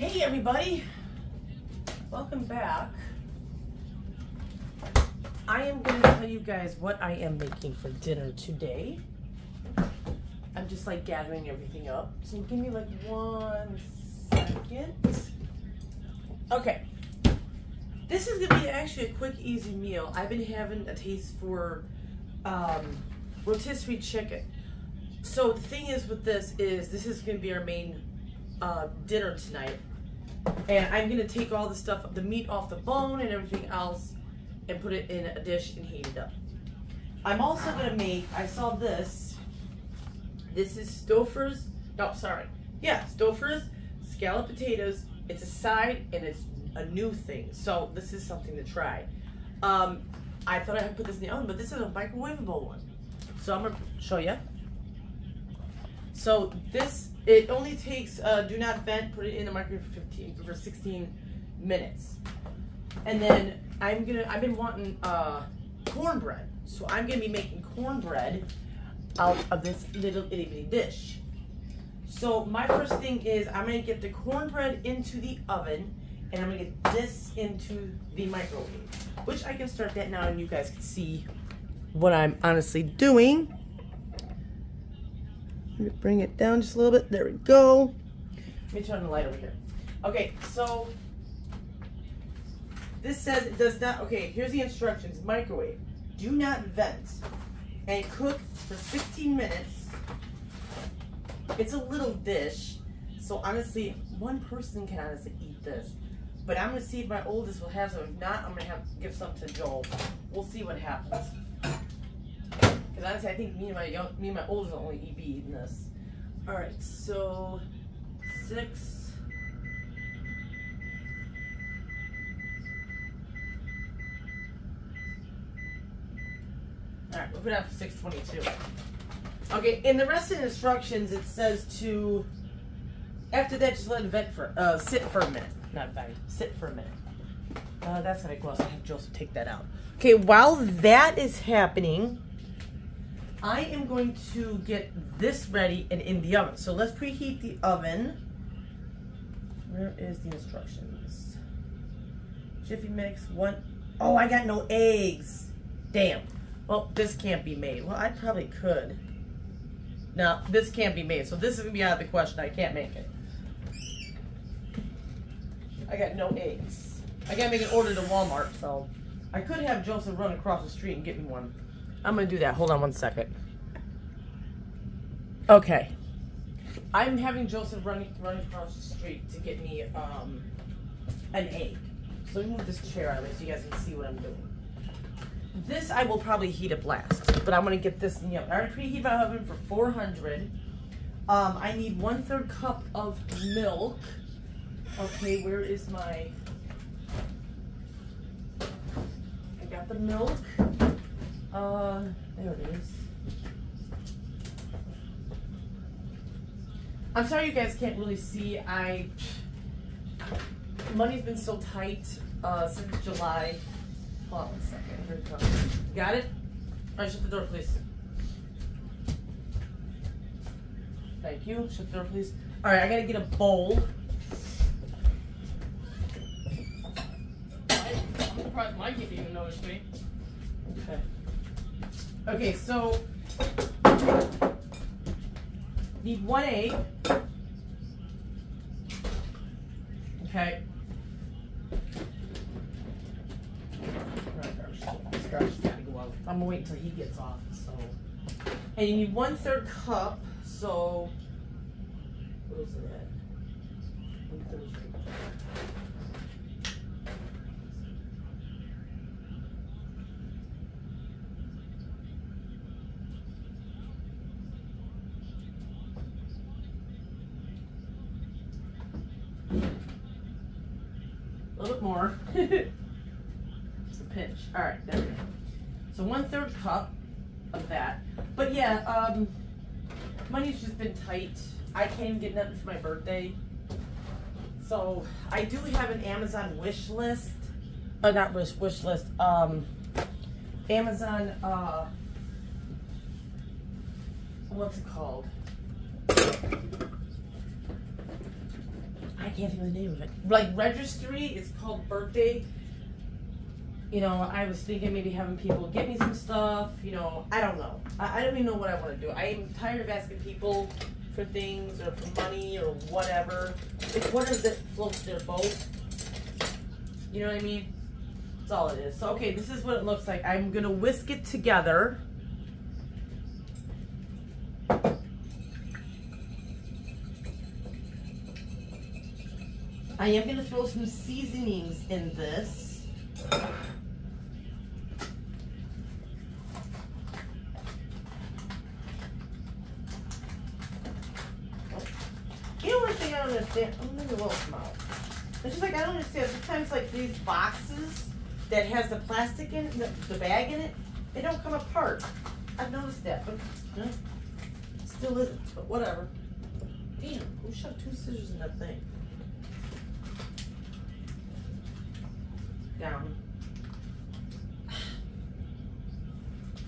Hey everybody, welcome back. I am going to tell you guys what I am making for dinner today. I'm just like gathering everything up. So give me like one second. Okay. This is gonna be actually a quick, easy meal. I've been having a taste for um, rotisserie chicken. So the thing is with this is this is gonna be our main uh, dinner tonight. And I'm gonna take all the stuff, the meat off the bone and everything else and put it in a dish and heat it up. I'm also gonna make, I saw this, this is Stouffer's, no, sorry. Yeah, Stouffer's scallop potatoes. It's a side and it's a new thing. So this is something to try. Um, I thought I had put this in the oven, but this is a microwavable one. So I'm gonna show you. So this, it only takes, uh, do not vent, put it in the microwave for 15, for 16 minutes. And then I'm gonna, I've been wanting uh, cornbread. So I'm gonna be making cornbread out of this little itty bitty dish. So my first thing is I'm gonna get the cornbread into the oven and I'm gonna get this into the microwave, which I can start that now and you guys can see what I'm honestly doing. Bring it down just a little bit. There we go. Let me turn the light over here. Okay, so this says it does not, okay, here's the instructions. Microwave. Do not vent and cook for 15 minutes. It's a little dish, so honestly, one person can honestly eat this. But I'm gonna see if my oldest will have some. If not, I'm gonna have to give some to Joel. We'll see what happens. Because honestly, I think me and my young, me and my oldest will only be in this. All right, so six. All right, it out for 622. Okay, in the rest of the instructions, it says to, after that, just let it vent for, uh, sit for a minute. Not vent, sit for a minute. Uh, that's gonna go, so I have Joseph take that out. Okay, while that is happening, I am going to get this ready and in the oven. So let's preheat the oven. Where is the instructions? Jiffy mix, one. Oh, I got no eggs. Damn. Well, this can't be made. Well, I probably could. No, this can't be made. So this is gonna be out of the question. I can't make it. I got no eggs. I gotta make an order to Walmart, so I could have Joseph run across the street and get me one. I'm gonna do that. Hold on one second. Okay. I'm having Joseph run, run across the street to get me um, an egg. So let me move this chair out of so you guys can see what I'm doing. This I will probably heat up last, but I'm gonna get this in the oven. I already preheated my oven for 400. Um, I need one third cup of milk. Okay, where is my, I got the milk. Uh, there it is. I'm sorry you guys can't really see. I, money's been so tight uh, since July. Hold on one second. Here it comes. Got it? All right, shut the door, please. Thank you. Shut the door, please. All right, I gotta get a bowl. I'm surprised Mike didn't even notice me. Okay. Okay, so need one egg. Okay. I'm gonna wait until he gets off. So, and you need one third cup. So, what is it? One third. More. it's a pinch. All right, there we go. So one third cup of that. But yeah, um, money's just been tight. I can't even get nothing for my birthday. So I do have an Amazon wish list. Uh, not wish wish list. Um, Amazon. Uh, what's it called? I can't think of the name of it. Like registry, it's called birthday. You know, I was thinking maybe having people get me some stuff. You know, I don't know. I, I don't even know what I want to do. I am tired of asking people for things or for money or whatever. It's whatever that floats their boat. You know what I mean? That's all it is. So, okay, this is what it looks like. I'm going to whisk it together. I am going to throw some seasonings in this. You know one thing I don't understand? Oh, maybe it will come out. It's just like I don't understand. Sometimes like these boxes that has the plastic in it, the, the bag in it, they don't come apart. I've noticed that, but still isn't. But whatever. Damn, who shoved two scissors in that thing? Down.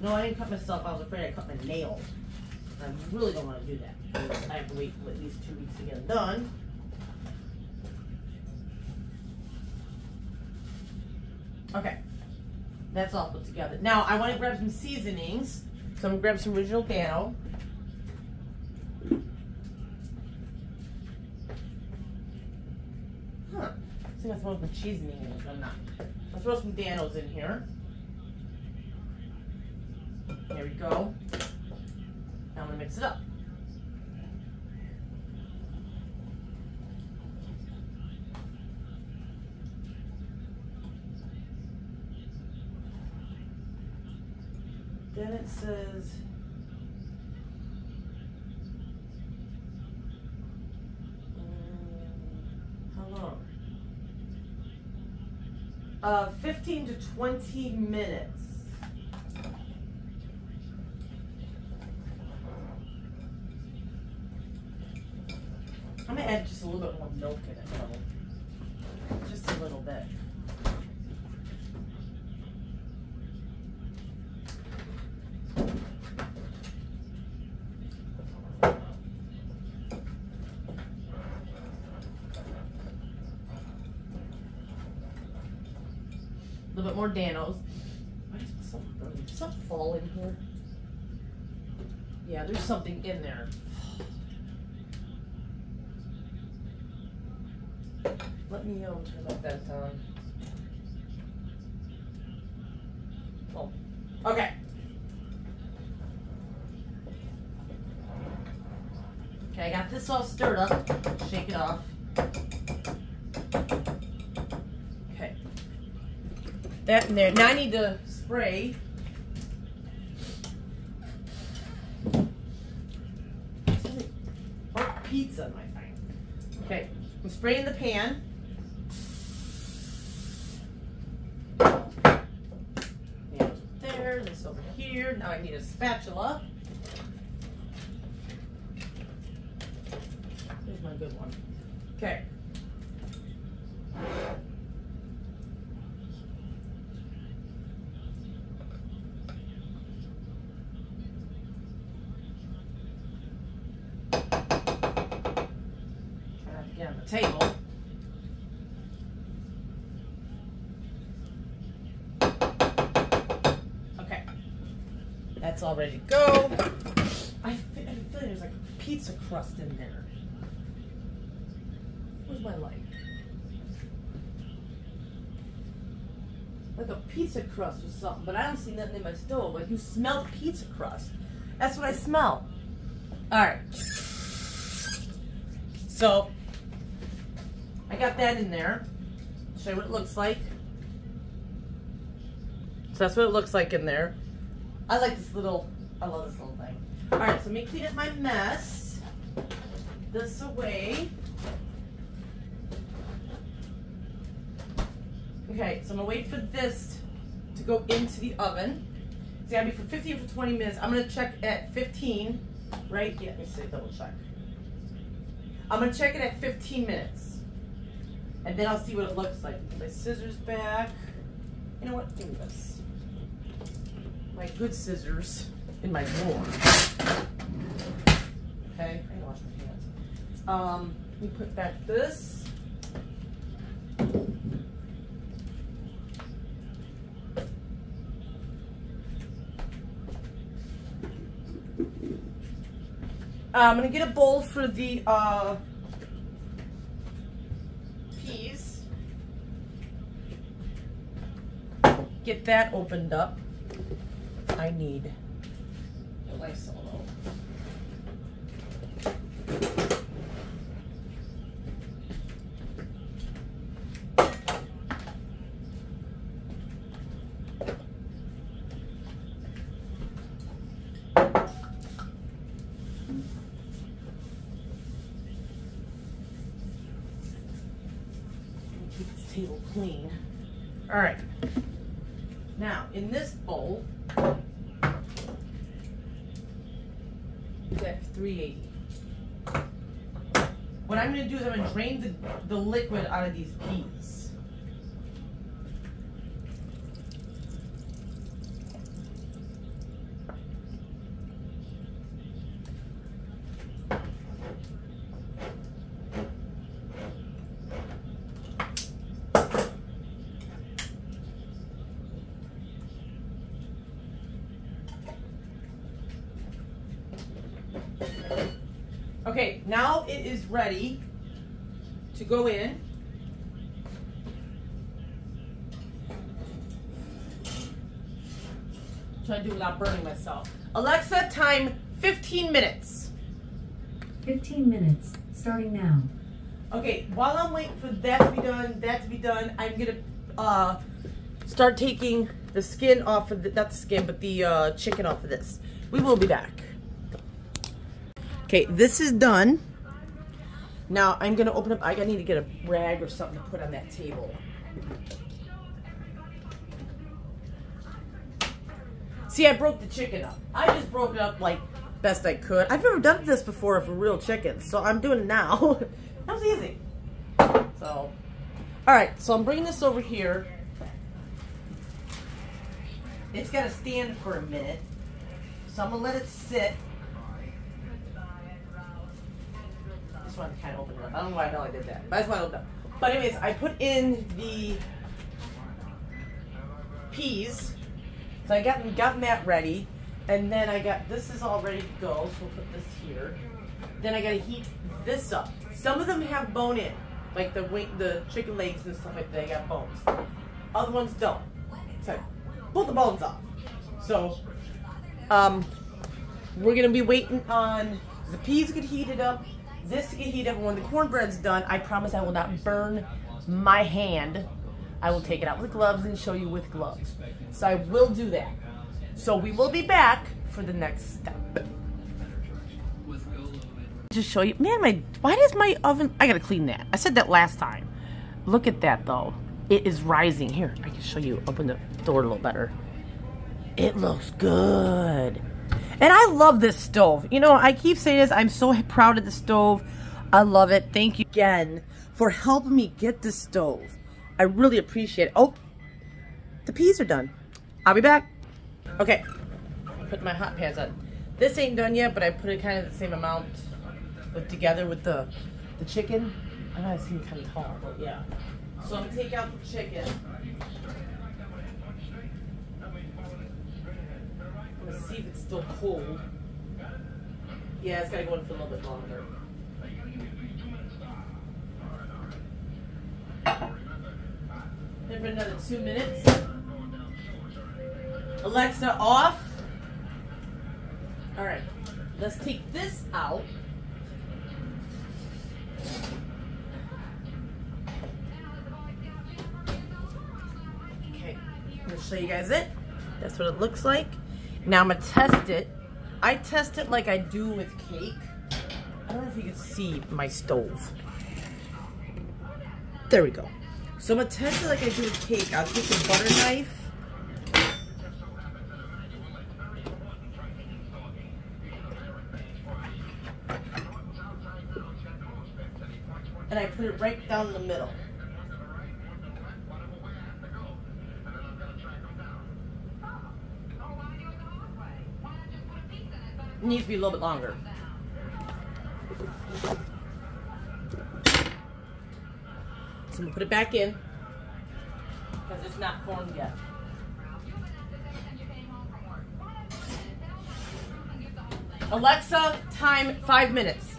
No, I didn't cut myself. I was afraid I cut my nail. I really don't want to do that. I have to wait for at least two weeks to get it done. Okay, that's all put together. Now I want to grab some seasonings. So I'm gonna grab some original Gano. Huh. I think I throw some seasoning in it, but I'm not. I'll throw some Dan-O's in here. There we go. Now I'm gonna mix it up. Then it says Uh, 15 to 20 minutes. I'm gonna add just a little bit more milk in it, though. Just a little bit. A little bit more Dan-O's. Why is fall in here? Yeah, there's something in there. Let me um, turn my vent on. Oh, okay. Okay, I got this all stirred up. Shake it off. That in there. Now I need to spray. Pizza, my friend. Okay, I'm spraying the pan. There, this over here. Now I need a spatula. Here's my good one. Okay. Try not to get on the table. Okay. That's all ready to go. I feel, I feel like there's like pizza crust in there. Where's my light? Like a pizza crust or something, but I don't see nothing in my stove. Like you smell pizza crust. That's what I smell. Alright. So, I got that in there. Show you what it looks like. So that's what it looks like in there. I like this little, I love this little thing. All right, so let me clean up my mess. This away. Okay, so I'm gonna wait for this to go into the oven. It's gonna be for 15 for 20 minutes. I'm gonna check at 15, right? Yeah, let me see, double check. I'm gonna check it at 15 minutes. And then I'll see what it looks like. Put my scissors back. You know what? Give me this. My good scissors in my drawer. Okay, I wash my hands. Um, we put back this. Uh, I'm gonna get a bowl for the uh, Get that opened up. I need Lysol. Keep this table clean. All right. Now, in this bowl, at 380. What I'm gonna do is I'm gonna drain the, the liquid out of these peas. Okay, now it is ready to go in. I'm Trying to do without burning myself. Alexa, time 15 minutes. 15 minutes, starting now. Okay, while I'm waiting for that to be done, that to be done, I'm gonna uh, start taking the skin off of the, not the skin, but the uh, chicken off of this. We will be back. Okay, this is done. Now I'm gonna open up, I need to get a rag or something to put on that table. See, I broke the chicken up. I just broke it up like best I could. I've never done this before for real chicken, so I'm doing it now. that was easy. So, all right, so I'm bringing this over here. It's gotta stand for a minute. So I'm gonna let it sit. Just want to kind of open it up. I don't know why I know I did that, but I just want to open it up. But anyways, I put in the peas. So I got gotten that ready, and then I got this is all ready to go. So we'll put this here. Then I gotta heat this up. Some of them have bone in, like the wing, the chicken legs and stuff like that. They got bones. Other ones don't. So pull the bones off. So um, we're gonna be waiting on the peas get heated up, this to get heated up, when the cornbread's done, I promise I will not burn my hand. I will take it out with gloves and show you with gloves. So I will do that. So we will be back for the next step. Just show you, man, my, why does my oven, I gotta clean that. I said that last time. Look at that though. It is rising. Here, I can show you, open the door a little better. It looks good. And I love this stove. You know, I keep saying this. I'm so proud of the stove. I love it. Thank you again for helping me get this stove. I really appreciate it. Oh, the peas are done. I'll be back. Okay, put my hot pans on. This ain't done yet, but I put it kind of the same amount with, together with the, the chicken. I know I seem kind of tall, but yeah. So I'm gonna take out the chicken. If it's still cold. Yeah, it's gotta go in for a little bit longer. Then for another two minutes. Alexa off. All right, let's take this out. Okay, I'm gonna show you guys it. That's what it looks like. Now I'm gonna test it. I test it like I do with cake. I don't know if you can see my stove. There we go. So I'm gonna test it like I do with cake. I'll take a butter knife. And I put it right down the middle. Needs to be a little bit longer. So I'm gonna put it back in because it's not formed yet. Alexa, time five minutes.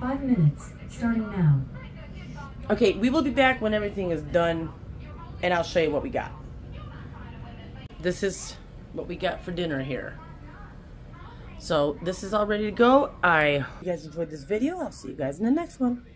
Five minutes, starting now. Okay, we will be back when everything is done and I'll show you what we got. This is what we got for dinner here. So this is all ready to go. I hope you guys enjoyed this video. I'll see you guys in the next one.